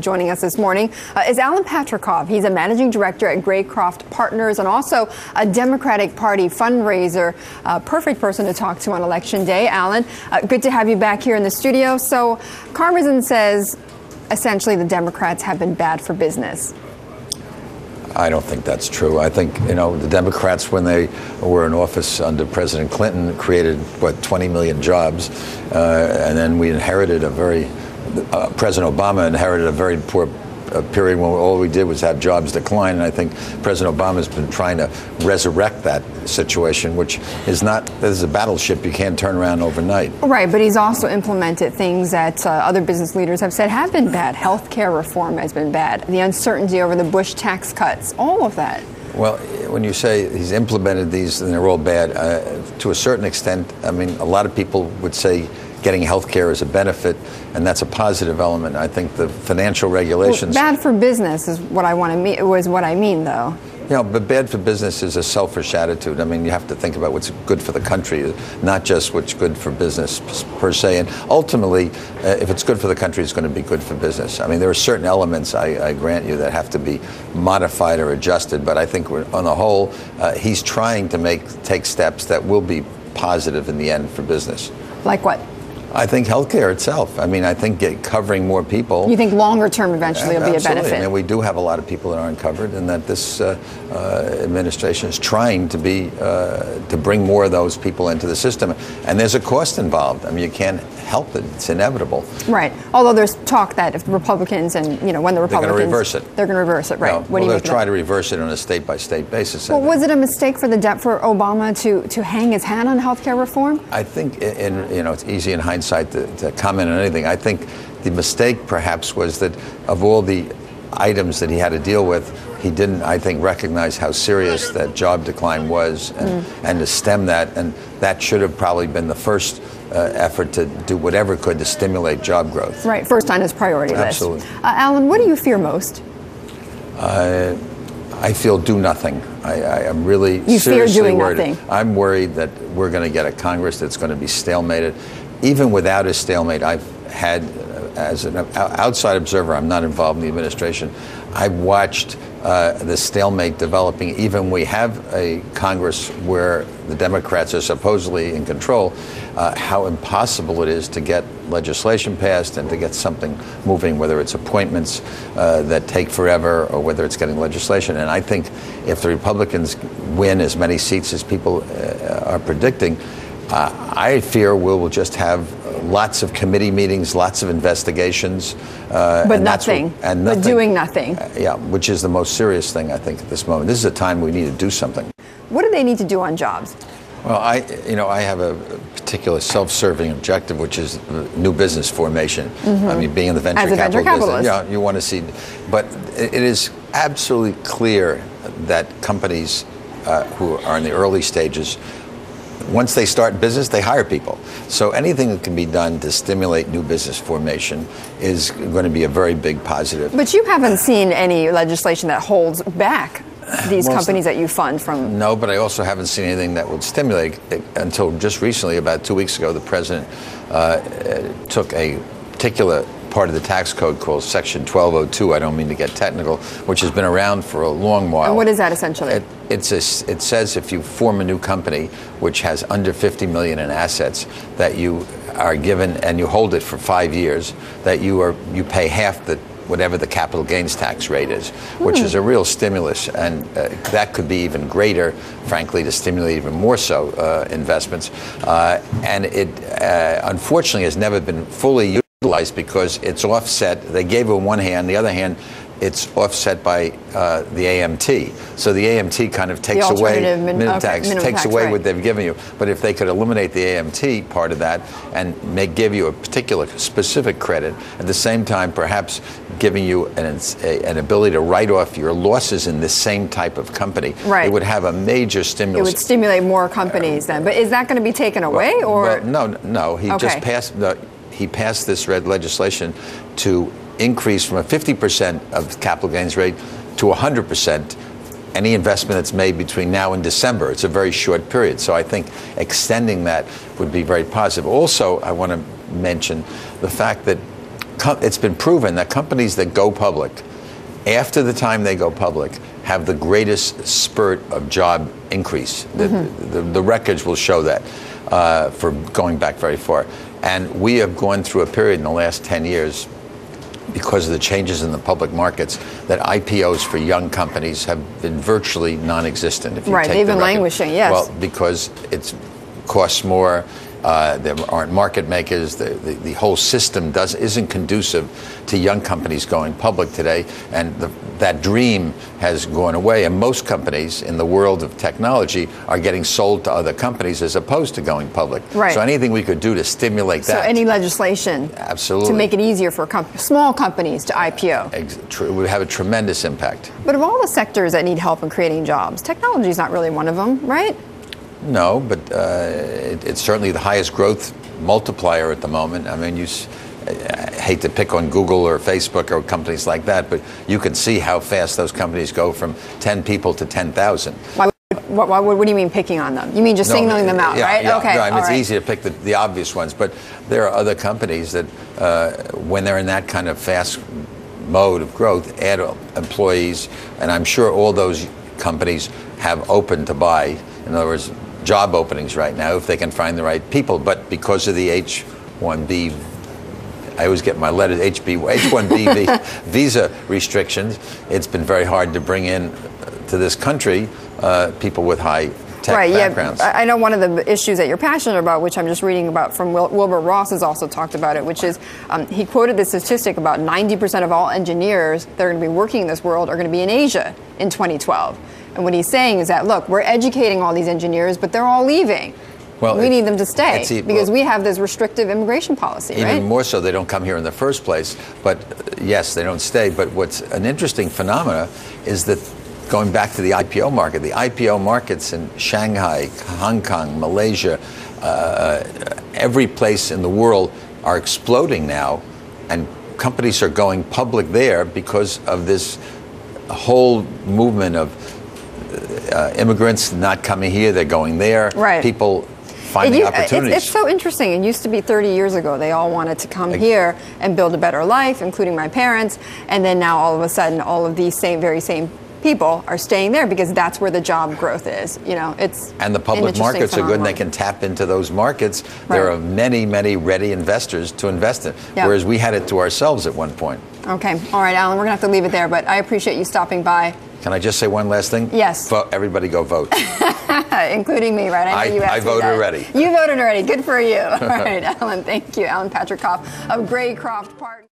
Joining us this morning uh, is Alan Patricof. He's a managing director at Greycroft Partners and also a Democratic Party fundraiser. Uh, perfect person to talk to on election day. Alan, uh, good to have you back here in the studio. So, Karmazin says essentially the Democrats have been bad for business. I don't think that's true. I think, you know, the Democrats, when they were in office under President Clinton, created, what, 20 million jobs. Uh, and then we inherited a very uh, President Obama inherited a very poor a period when all we did was have jobs decline. And I think President Obama has been trying to resurrect that situation, which is not, this is a battleship you can't turn around overnight. Right, but he's also implemented things that uh, other business leaders have said have been bad. Health care reform has been bad. The uncertainty over the Bush tax cuts, all of that. Well, when you say he's implemented these and they're all bad, uh, to a certain extent, I mean, a lot of people would say getting health care is a benefit, and that's a positive element. I think the financial regulations. Well, bad for business is what I want to mean. Was what I mean, though. You know, but bad for business is a selfish attitude. I mean, you have to think about what's good for the country, not just what's good for business per se. And ultimately, uh, if it's good for the country, it's going to be good for business. I mean, there are certain elements, I, I grant you, that have to be modified or adjusted. But I think on the whole, uh, he's trying to make take steps that will be positive in the end for business. Like what? I think healthcare itself. I mean, I think get, covering more people. You think longer term eventually will be a benefit? I mean, we do have a lot of people that aren't covered, and that this uh, uh, administration is trying to be uh, to bring more of those people into the system. And there's a cost involved. I mean, you can't help it; it's inevitable. Right. Although there's talk that if the Republicans and you know when the Republicans they're going to reverse it, they're going to reverse it. Right. No, what well, they'll try to reverse it on a state by state basis. Well, was it a mistake for the debt for Obama to to hang his hat on health care reform? I think, in, you know, it's easy in hindsight to, to comment on anything. I think the mistake perhaps was that of all the items that he had to deal with, he didn't, I think, recognize how serious that job decline was and, mm. and to stem that. And that should have probably been the first uh, effort to do whatever it could to stimulate job growth. Right, first on his priority Absolutely. list. Uh, Alan, what do you fear most? Uh, I feel do nothing. I, I am really you seriously fear doing worried. nothing. I'm worried that we're going to get a Congress that's going to be stalemated even without a stalemate, I've had, uh, as an outside observer, I'm not involved in the administration, I've watched uh, the stalemate developing. Even we have a Congress where the Democrats are supposedly in control, uh, how impossible it is to get legislation passed and to get something moving, whether it's appointments uh, that take forever or whether it's getting legislation. And I think if the Republicans win as many seats as people uh, are predicting, uh, I fear we will just have lots of committee meetings, lots of investigations. Uh, but nothing. What, and nothing. But doing nothing. Uh, yeah, which is the most serious thing, I think, at this moment. This is a time we need to do something. What do they need to do on jobs? Well, I, you know, I have a particular self-serving objective, which is new business formation. Mm-hmm. I mean, being in the venture, As a capital venture business, yeah, you want to see, but it is absolutely clear that companies uh, who are in the early stages once they start business, they hire people. So anything that can be done to stimulate new business formation is going to be a very big positive. But you haven't seen any legislation that holds back these well, companies that you fund from? No, but I also haven't seen anything that would stimulate it until just recently, about two weeks ago, the president uh, took a particular part of the tax code called Section 1202. I don't mean to get technical, which has been around for a long while. And what is that essentially? It, it's a, it says if you form a new company which has under 50 million in assets, that you are given and you hold it for five years, that you are you pay half the whatever the capital gains tax rate is, which mm. is a real stimulus, and uh, that could be even greater, frankly, to stimulate even more so uh, investments. Uh, and it uh, unfortunately has never been fully used utilized because it's offset. They gave it one hand, the other hand, it's offset by uh, the AMT. So the AMT kind of takes away min- minimum tax, minimum takes tax, away right. what they've given you. But if they could eliminate the AMT part of that and may give you a particular specific credit, at the same time perhaps giving you an, a, an ability to write off your losses in the same type of company, right. it would have a major stimulus. It would stimulate more companies then. But is that going to be taken away well, or? Well, no, no. He okay. just passed. the he passed this red legislation to increase from a 50% of capital gains rate to 100% any investment that's made between now and December. It's a very short period. So I think extending that would be very positive. Also, I want to mention the fact that it's been proven that companies that go public, after the time they go public, have the greatest spurt of job increase. The, the, the records will show that uh, for going back very far. And we have gone through a period in the last 10 years because of the changes in the public markets that IPOs for young companies have been virtually non-existent. If Right, take they've the been record. languishing, yes. Well, because it costs more. Uh, there aren't market makers. The, the, the whole system does isn't conducive to young companies going public today, and the, that dream has gone away. And most companies in the world of technology are getting sold to other companies as opposed to going public. Right. So anything we could do to stimulate So that, So any legislation absolutely, to make it easier for com- small companies to IPO. ex- tr- would have a tremendous impact. But of all the sectors that need help in creating jobs, technology is not really one of them, right? No, but uh, it, it's certainly the highest growth multiplier at the moment. I mean, you I hate to pick on Google or Facebook or companies like that, but you can see how fast those companies go from 10 people to 10,000. Why, what, what, what do you mean picking on them? You mean just No, singling them out, yeah, right? Yeah, okay. no, I mean, it's right. easy to pick the, the obvious ones, but there are other companies that, uh, when they're in that kind of fast mode of growth, add employees, and I'm sure all those companies have open to buy. In other words, job openings right now if they can find the right people. But because of the H-1B, I always get my letters HB, H-1B visa restrictions. It's been very hard to bring in uh, to this country uh, people with high tech right, yeah. I I know one of the issues that you're passionate about, which I'm just reading about from Wil- Wilbur Ross, has also talked about it, which is um, he quoted the statistic about 90% of all engineers that are going to be working in this world are going to be in Asia in 2012. And what he's saying is that, look, we're educating all these engineers, but they're all leaving. Well, we it- need them to stay e- because well- we have this restrictive immigration policy, Even right? more so, they don't come here in the first place. But uh, yes, they don't stay. But what's an interesting phenomena is that going back to the IPO market, the IPO markets in Shanghai, Hong Kong, Malaysia, uh, every place in the world are exploding now, and companies are going public there because of this whole movement of uh, immigrants not coming here; they're going there. Right. People It finding it's- opportunities. It's, so interesting. It used to be 30 years ago. They all wanted to come here and build a better life, including my parents. And then now all of a sudden, all of these same, very same people are staying there because that's where the job growth is. You know, it's And the public markets are good and they can tap into those markets. There are many, many ready investors to invest in. Yeah. Whereas we had it to ourselves at one point. Okay. All right, Alan. We're gonna have to leave it there, but I appreciate you stopping by, Can I just say one last thing? Yes. Vote, everybody go vote. including me. Right? I- know you I voted already. You voted already. Good for you. All right, Alan. Thank you, Alan Patricof of Greycroft Partners.